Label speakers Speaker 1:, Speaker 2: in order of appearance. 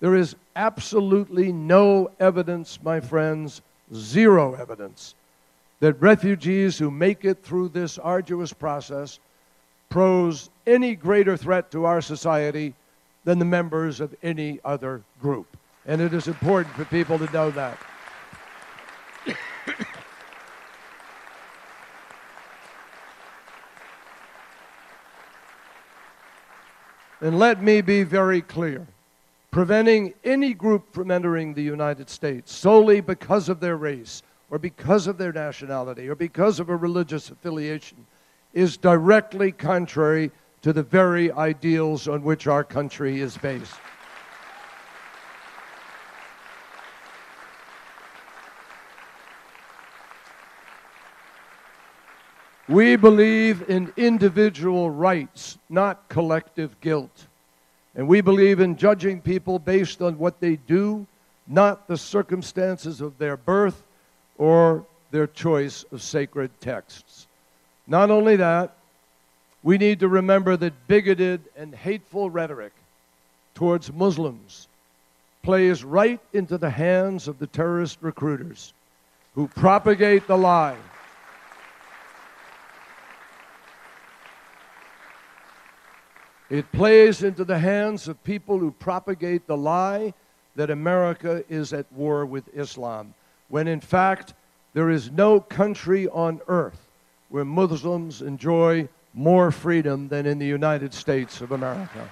Speaker 1: There is absolutely no evidence, my friends, zero evidence, that refugees who make it through this arduous process pose any greater threat to our society than the members of any other group. And it is important for people to know that. and let me be very clear preventing any group from entering the United States solely because of their race or because of their nationality or because of a religious affiliation is directly contrary to the very ideals on which our country is based. We believe in individual rights, not collective guilt. And we believe in judging people based on what they do, not the circumstances of their birth or their choice of sacred texts. Not only that, we need to remember that bigoted and hateful rhetoric towards Muslims plays right into the hands of the terrorist recruiters who propagate the lie. It plays into the hands of people who propagate the lie that America is at war with Islam, when in fact, there is no country on earth where Muslims enjoy more freedom than in the United States of America.